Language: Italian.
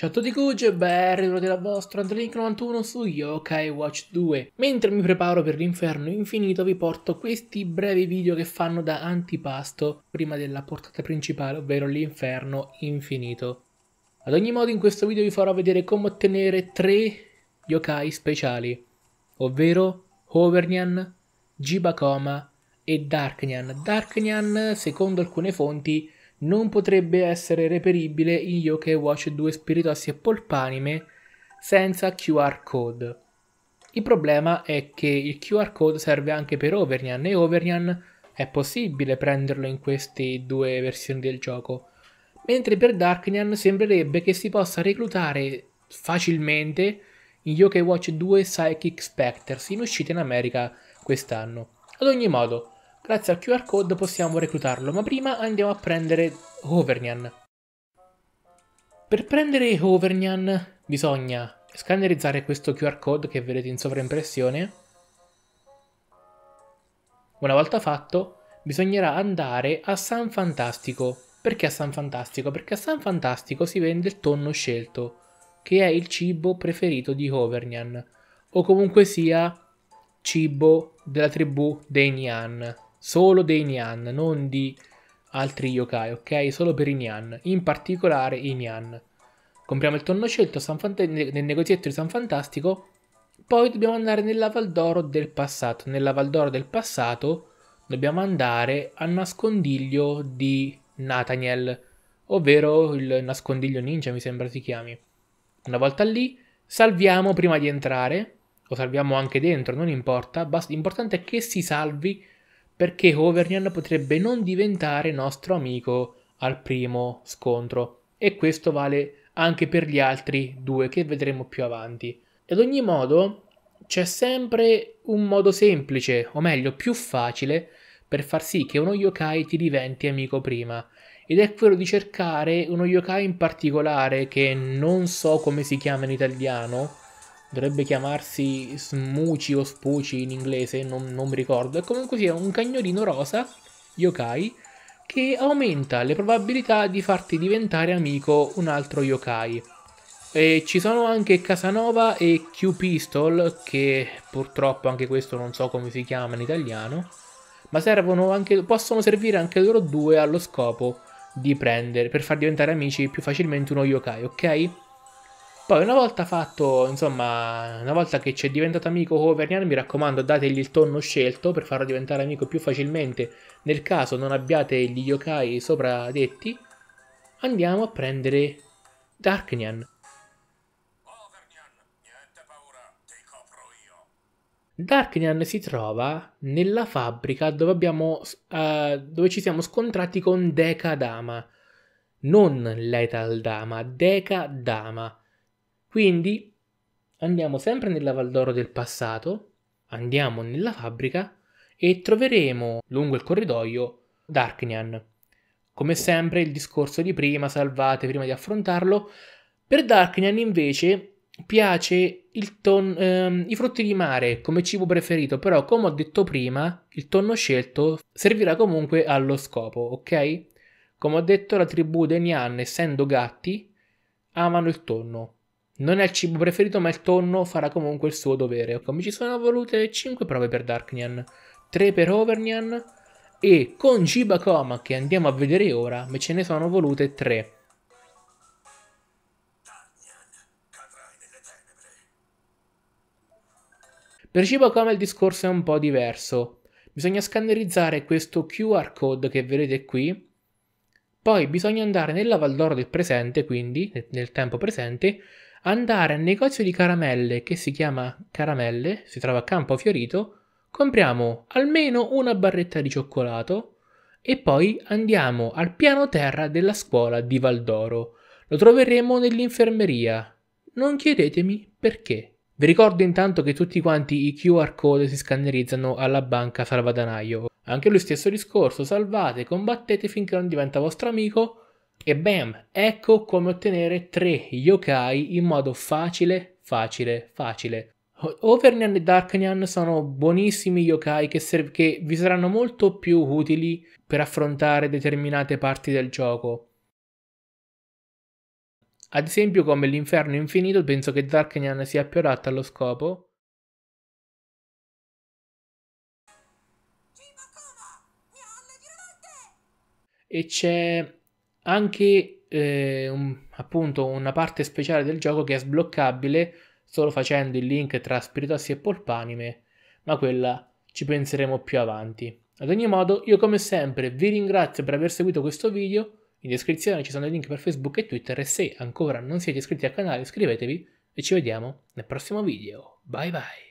Ciao a tutti Gucci, ben ritrovati dal vostro Andrelink91 su Yokai Watch 2. Mentre mi preparo per l'inferno infinito vi porto questi brevi video che fanno da antipasto prima della portata principale, ovvero l'inferno infinito. Ad ogni modo in questo video vi farò vedere come ottenere tre yokai speciali, ovvero Hovernyan, Jibakoma e Darknyan. Darknyan, secondo alcune fonti, non potrebbe essere reperibile in Yokai Watch 2 Spiritos e Polpanime senza QR code. Il problema è che il QR code serve anche per Overnyan e Overnyan è possibile prenderlo in queste due versioni del gioco, mentre per Darknyan sembrerebbe che si possa reclutare facilmente in Yokai Watch 2 Psychic Spectres in uscita in America quest'anno. Ad ogni modo, Grazie al QR code possiamo reclutarlo, ma prima andiamo a prendere Hovernyan. Per prendere Hovernyan bisogna scannerizzare questo QR code che vedete in sovraimpressione. Una volta fatto, bisognerà andare a San Fantastico. Perché a San Fantastico? Perché a San Fantastico si vende il tonno scelto, che è il cibo preferito di Hovernyan, o comunque sia cibo della tribù dei Nian solo dei Nian, non di altri yokai, ok? Solo per i Nian, in particolare i Nian. Compriamo il tonno scelto nel negozietto di San Fantastico, poi dobbiamo andare nella Valdoro del passato. Nella Valdoro del passato dobbiamo andare al nascondiglio di Nathaniel, ovvero il nascondiglio ninja mi sembra si chiami. Una volta lì salviamo prima di entrare, o salviamo anche dentro, non importa, l'importante è che si salvi perché Hovernyan potrebbe non diventare nostro amico al primo scontro e questo vale anche per gli altri due che vedremo più avanti. Ad ogni modo c'è sempre un modo semplice, o meglio più facile, per far sì che uno yokai ti diventi amico prima ed è quello di cercare uno yokai in particolare che non so come si chiama in italiano dovrebbe chiamarsi Smuci o Spuci in inglese, non, non mi ricordo, è comunque sia un cagnolino rosa, yokai, che aumenta le probabilità di farti diventare amico un altro yokai. E ci sono anche Casanova e Q-Pistol, che purtroppo anche questo non so come si chiama in italiano, ma anche, possono servire anche loro due allo scopo di prendere, per far diventare amici più facilmente uno yokai, ok? Poi una volta fatto, insomma, una volta che ci è diventato amico Hovernyan, mi raccomando dategli il tonno scelto per farlo diventare amico più facilmente nel caso non abbiate gli yokai sopra detti. Andiamo a prendere Darknyan. Darknyan si trova nella fabbrica dove, abbiamo, uh, dove ci siamo scontrati con Deka Dama. Non Lethal Dama, Deka Dama quindi andiamo sempre nella Valdoro del passato, andiamo nella fabbrica e troveremo lungo il corridoio Darknyan. Come sempre il discorso di prima, salvate prima di affrontarlo. Per Darknyan invece piace ton, ehm, i frutti di mare come cibo preferito, però come ho detto prima, il tonno scelto servirà comunque allo scopo, ok? Come ho detto, la tribù dei Nian, essendo gatti, amano il tonno. Non è il cibo preferito, ma il tonno farà comunque il suo dovere. Come ci sono volute 5 prove per Darknyan, 3 per Overnyan e con Jibakoma, che andiamo a vedere ora, me ce ne sono volute 3. Per Jibakoma il discorso è un po' diverso. Bisogna scannerizzare questo QR code che vedete qui. Poi bisogna andare nella Valdoro del presente, quindi nel tempo presente, andare al negozio di caramelle che si chiama Caramelle, si trova a Campo Fiorito, compriamo almeno una barretta di cioccolato e poi andiamo al piano terra della scuola di Valdoro. Lo troveremo nell'infermeria. Non chiedetemi perché. Vi ricordo intanto che tutti quanti i QR code si scannerizzano alla banca Salvadanaio. Anche lui stesso discorso, salvate, combattete finché non diventa vostro amico e bam, ecco come ottenere 3 yokai in modo facile, facile, facile. Overnyan e Darknyan sono buonissimi yokai che, che vi saranno molto più utili per affrontare determinate parti del gioco. Ad esempio come l'inferno infinito, penso che Darknian sia più adatto allo scopo. E c'è anche eh, un, appunto una parte speciale del gioco che è sbloccabile solo facendo il link tra Spiritossi e Polpanime, ma quella ci penseremo più avanti. Ad ogni modo, io come sempre vi ringrazio per aver seguito questo video in descrizione ci sono i link per Facebook e Twitter e se ancora non siete iscritti al canale iscrivetevi e ci vediamo nel prossimo video. Bye bye!